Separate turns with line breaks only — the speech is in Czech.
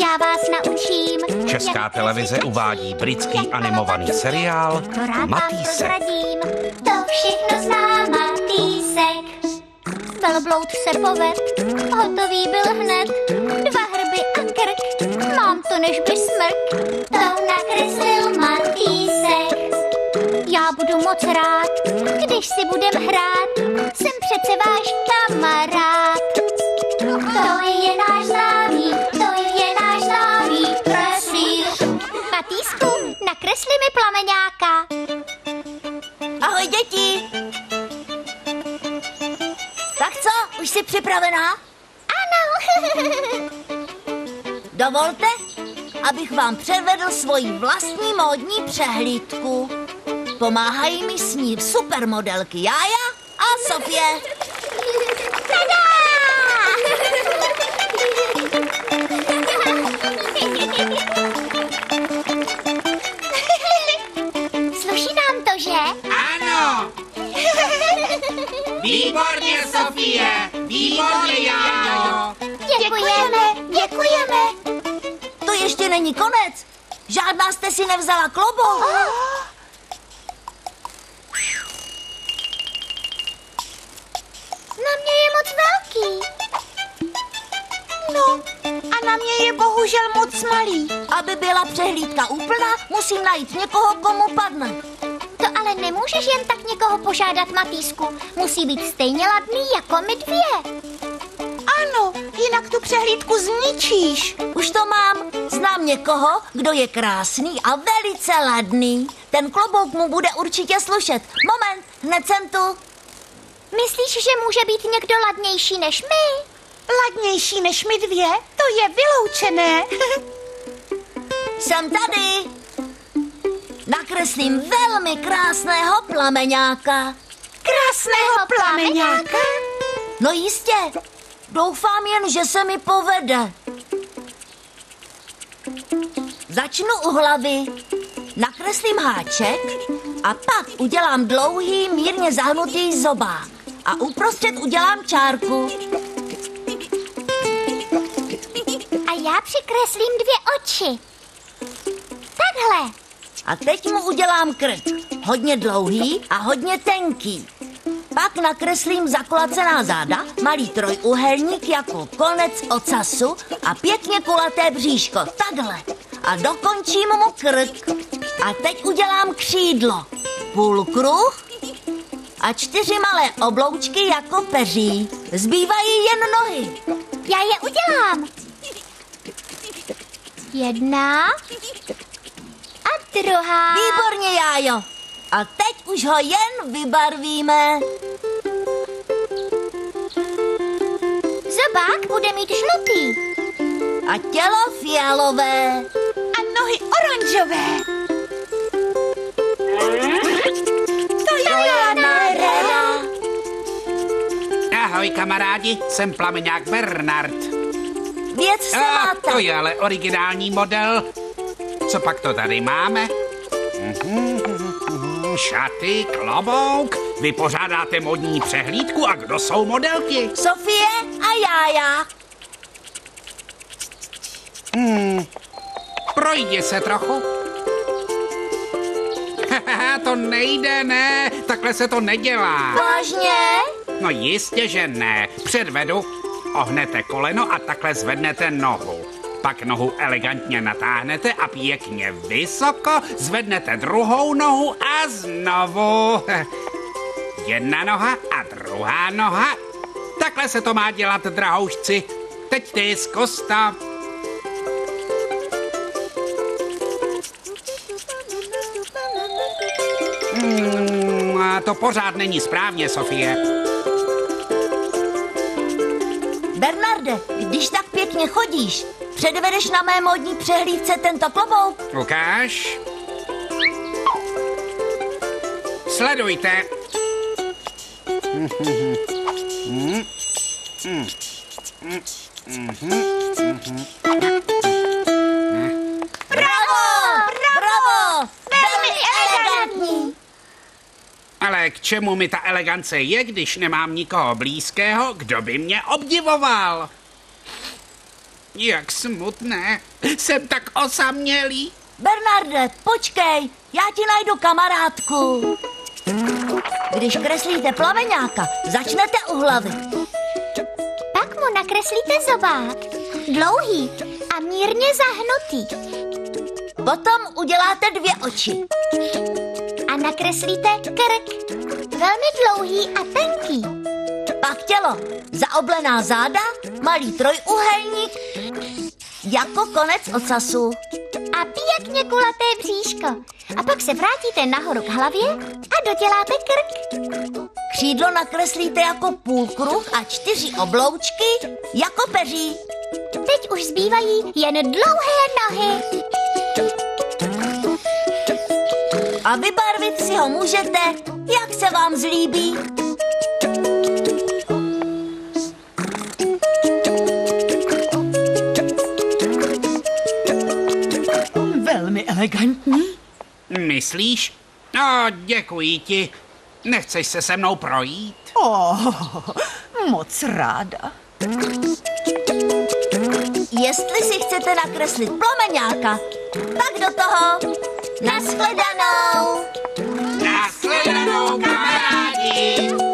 Já vás naučím.
Česká televize uvádí britský animovaný seriál Matýsek.
To všechno zná Matýsek. Velbloud se poved, hotový byl hned. Dva hrby a krk, mám to než by smrk. To nakreslil Matýsek. Já budu moc rád, když si budem hrát. Jsem přece váš kamarád. To je náš známý, to je náš známý kreslíř. Matýsku, nakresli mi plameňáka.
Ahoj, děti! Tak co, už jsi připravená?
Ano.
Dovolte, abych vám předvedl svoji vlastní módní přehlídku. Pomáhají mi s ní supermodelky Jája a Sofie.
Tada! Sluší nám to, že?
Ano, výborně, Sofie, výborně, Jájo.
Děkujeme, děkujeme.
To ještě není konec. Žádná jste si nevzala klobouk.
Na je
bohužel moc malý. Aby byla přehlídka úplná, musím najít někoho, komu padne.
To ale nemůžeš jen tak někoho požádat, Matýsku. Musí být stejně ladný jako my dvě.
Ano, jinak tu přehlídku zničíš. Už to mám. Znám někoho, kdo je krásný a velice ladný. Ten klobouk mu bude určitě slušet. Moment, hned jsem tu.
Myslíš, že může být někdo ladnější než my?
Ladnější než my dvě? To je vyloučené.
Jsem tady. Nakreslím velmi krásného plameňáka.
Krásného plameňáka.
No jistě. Doufám jen, že se mi povede. Začnu u hlavy. Nakreslím háček a pak udělám dlouhý, mírně zahnutý zobák. A uprostřed udělám čárku.
Já přikreslím dvě oči. Takhle.
A teď mu udělám krk. Hodně dlouhý a hodně tenký. Pak nakreslím zakulacená záda, malý trojúhelník jako konec ocasu a pěkně kulaté bříško. Takhle. A dokončím mu krk. A teď udělám křídlo. Půlkruh a čtyři malé obloučky jako peří. Zbývají jen nohy.
Já je udělám. Jedna a druhá.
Výborně, Jájo. A teď už ho jen vybarvíme.
Zobák bude mít žlutý.
A tělo fialové.
A nohy oranžové. To je
Nádhera.
Ahoj, kamarádi, jsem plameňák Bernard.
Věc se
A,
máte.
to je ale originální model. Co pak to tady máme? Mhm, Šaty, klobouk, vypořádáte modní přehlídku a kdo jsou modelky?
Sofie a Jája.
Projdi se trochu. To nejde, ne, takhle se to nedělá.
Vážně?
No jistě, že ne. Předvedu. Ohnete koleno a takhle zvednete nohu. Pak nohu elegantně natáhnete a pěkně vysoko zvednete druhou nohu a znovu. Jedna noha a druhá noha. Takhle se to má dělat, drahoušci. Teď ty zkus to. Mm, a to pořád není správně, Sofie.
Bernarde, když tak pěkně chodíš, předvedeš na mé modní přehlídce tento klobouk?
Ukáž. Sledujte.
Bravo! Bravo! Velmi elegantní.
Ale k čemu mi ta elegance je, když nemám nikoho blízkého, kdo by mě obdivoval? Jak smutné. Jsem tak osamělý.
Bernarde, počkej, já ti najdu kamarádku. Když kreslíte plaveňáka, začnete u hlavy.
Pak mu nakreslíte zobák. Dlouhý a mírně zahnutý.
Potom uděláte dvě oči.
A nakreslíte krk. Velmi dlouhý a tenký.
Pak tělo, zaoblená záda, malý trojúhelník, jako konec ocasu.
A pěkně kulaté bříško. A pak se vrátíte nahoru k hlavě a doděláte krk.
Křídlo nakreslíte jako půlkruh a čtyři obloučky jako peří.
Teď už zbývají jen dlouhé nohy.
A vybarvit si ho můžete, jak se vám zlíbí.
Velmi elegantní.
Myslíš? No, děkuji ti. Nechceš se se mnou projít?
Oh, moc ráda.
Jestli si chcete nakreslit plameňáka, tak do toho. Nashledanou! Nashledanou, kamarádi!